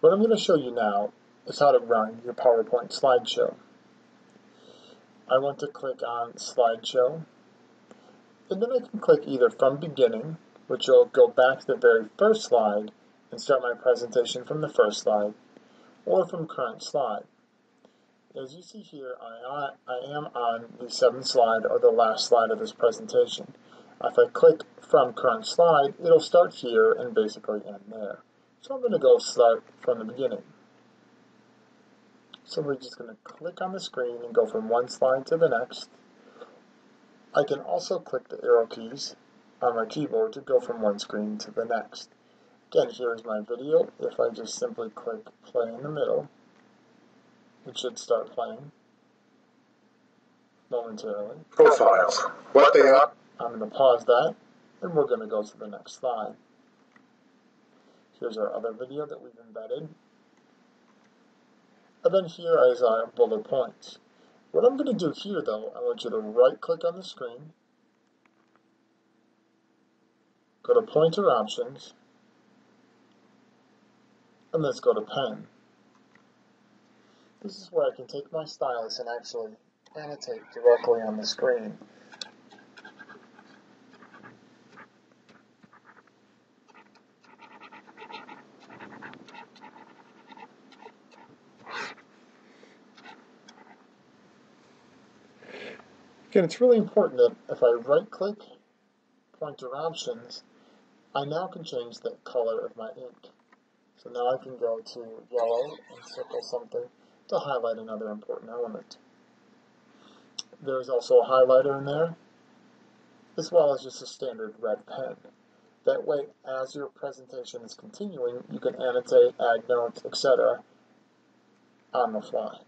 What I'm going to show you now is how to run your PowerPoint slideshow. I want to click on slideshow and then I can click either from beginning which will go back to the very first slide and start my presentation from the first slide or from current slide. As you see here, I, I am on the seventh slide or the last slide of this presentation. If I click from current slide, it'll start here and basically end there. So I'm going to go start from the beginning. So we're just going to click on the screen and go from one slide to the next. I can also click the arrow keys on my keyboard to go from one screen to the next. Again, here's my video. If I just simply click play in the middle, it should start playing momentarily. Profiles. What they are. I'm going to pause that, and we're going to go to the next slide. Here's our other video that we've embedded. And then here is our bullet points. What I'm going to do here, though, I want you to right-click on the screen, go to Pointer Options, and let's go to Pen. This is where I can take my stylus and actually annotate directly on the screen. Again, it's really important that if I right click pointer options, I now can change the color of my ink. So now I can go to yellow and circle something to highlight another important element. There's also a highlighter in there, as well as just a standard red pen. That way, as your presentation is continuing, you can annotate, add notes, etc. on the fly.